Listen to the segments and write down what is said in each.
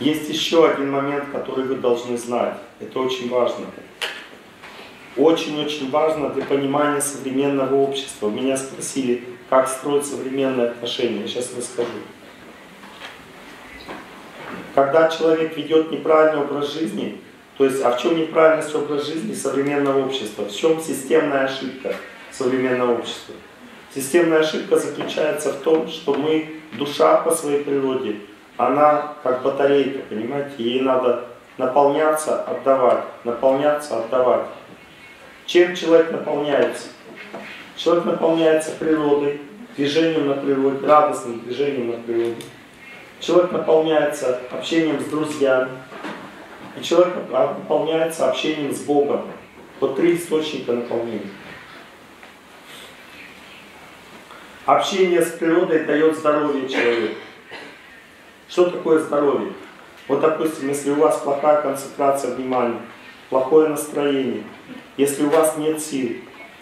Есть еще один момент, который вы должны знать. Это очень важно. Очень-очень важно для понимания современного общества. Меня спросили, как строить современные отношения. Сейчас расскажу. Когда человек ведет неправильный образ жизни, то есть, а в чем неправильность образа жизни современного общества? В чем системная ошибка современного общества? Системная ошибка заключается в том, что мы, душа по своей природе, она как батарейка, понимаете, ей надо наполняться, отдавать, наполняться, отдавать. Чем человек наполняется? Человек наполняется природой, движением на природе, радостным движением на природе. Человек наполняется общением с друзьями. И человек наполняется общением с Богом. Вот три источника наполнения. Общение с природой дает здоровье человеку. Что такое здоровье? Вот, допустим, если у вас плохая концентрация внимания, плохое настроение, если у вас нет сил,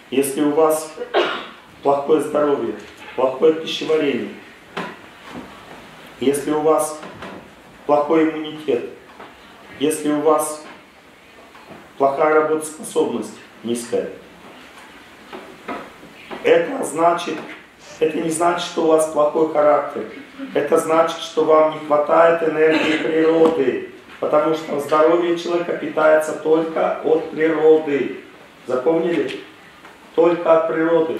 если у вас плохое здоровье, плохое пищеварение, если у вас плохой иммунитет, если у вас плохая работоспособность низкая, это значит, это не значит, что у вас плохой характер. Это значит, что вам не хватает энергии природы. Потому что здоровье человека питается только от природы. Запомнили? Только от природы.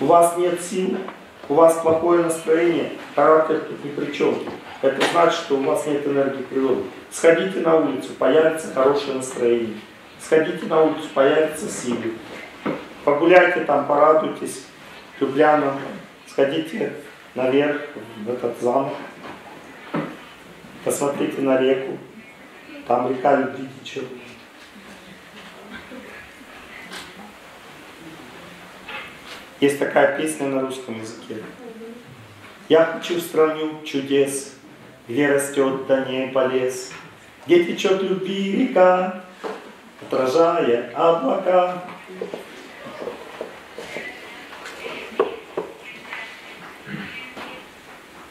У вас нет сил, у вас плохое настроение, характер тут ни при чем. Это значит, что у вас нет энергии природы. Сходите на улицу, появится хорошее настроение. Сходите на улицу, появится силы. Погуляйте там, порадуйтесь Любляна, сходите наверх в этот замок, посмотрите на реку, там река любви течет. Есть такая песня на русском языке. Я хочу страну чудес, где растет до неба лес, где течет любви река, отражая облака.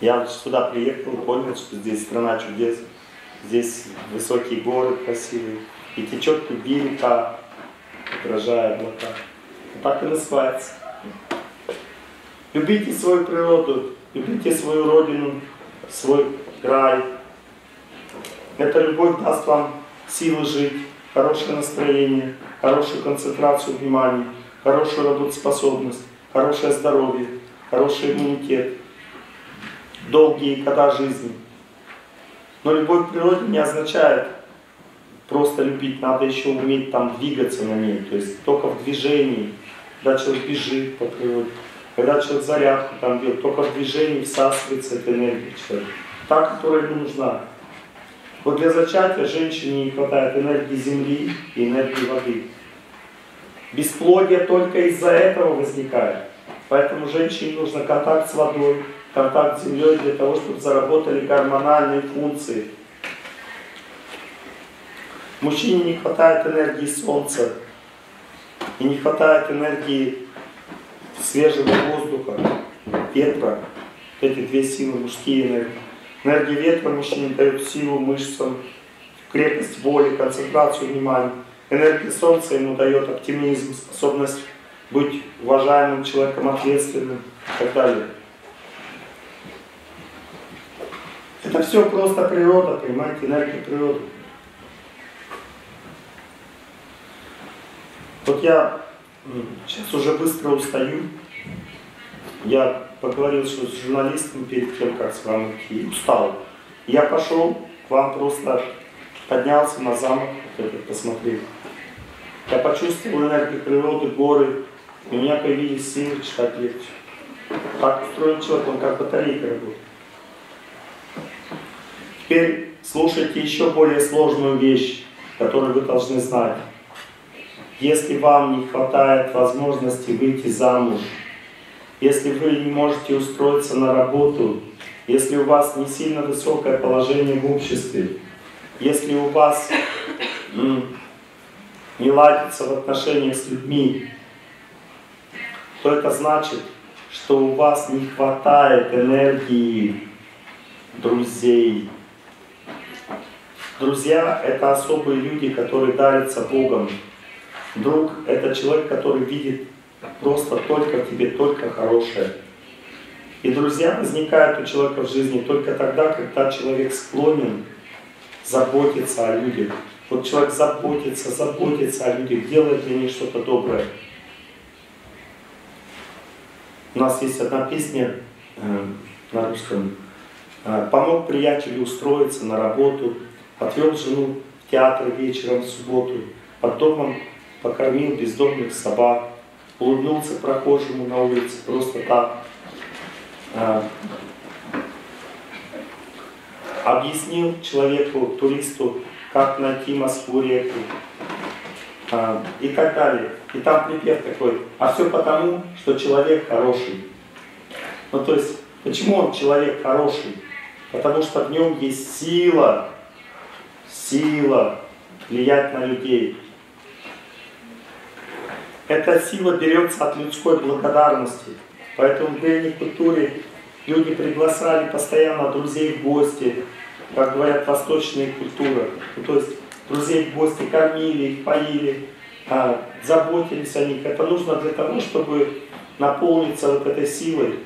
Я сюда приехал, понял, что здесь страна чудес, здесь высокие горы красивые, и течет любви река, отражая облака. Так и называется. Любите свою природу, любите свою родину, свой край. Эта любовь даст вам силы жить, хорошее настроение, хорошую концентрацию внимания, хорошую работоспособность, хорошее здоровье, хороший иммунитет долгие года жизни. Но любовь к природе не означает просто любить, надо еще уметь там двигаться на ней, то есть только в движении, когда человек бежит по природе, когда человек зарядку там делает, только в движении всасывается эта энергия человека, та, которая ему нужна. Вот для зачатия женщине не хватает энергии земли и энергии воды. Бесплодие только из-за этого возникает. Поэтому женщине нужно контакт с водой, контакт с Землей для того, чтобы заработали гормональные функции. Мужчине не хватает энергии Солнца и не хватает энергии свежего воздуха, ветра. Эти две силы мужские энергии. Энергия ветра мужчине дает силу мышцам, крепость воли, концентрацию внимания. Энергия Солнца ему дает оптимизм, способность быть уважаемым человеком, ответственным и так далее. Это все просто природа, понимаете, энергия природы. Вот я сейчас уже быстро устаю. Я поговорил с журналистом перед тем, как с вами идти, устал. Я пошел к вам просто поднялся на замок, вот посмотрел. Я почувствовал энергию природы, горы, у меня появились силы читать лекцию. Так устроен человек, он как батарейка работает. Теперь слушайте еще более сложную вещь, которую вы должны знать. Если вам не хватает возможности выйти замуж, если вы не можете устроиться на работу, если у вас не сильно высокое положение в обществе, если у вас не ладится в отношениях с людьми, то это значит, что у вас не хватает энергии друзей. Друзья – это особые люди, которые дарятся Богом. Друг – это человек, который видит просто только тебе, только хорошее. И друзья возникают у человека в жизни только тогда, когда человек склонен заботиться о людях. Вот человек заботится, заботится о людях, делает для них что-то доброе. У нас есть одна песня э, на русском. Э, Помог приятелю устроиться на работу, отвел жену в театр вечером в субботу, под домом покормил бездомных собак, улыбнулся прохожему на улице просто так. Э, объяснил человеку, туристу, как найти Москву реку и так далее. И там припев такой, а все потому, что человек хороший. Ну то есть, почему он человек хороший? Потому что в нем есть сила, сила влиять на людей. Эта сила берется от людской благодарности. Поэтому в древней культуре люди приглашали постоянно друзей в гости, как говорят, восточные культуры. Ну, то есть друзей в гости кормили их, поили, а, заботились о них. Это нужно для того, чтобы наполниться вот этой силой,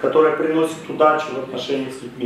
которая приносит удачу в отношениях с людьми.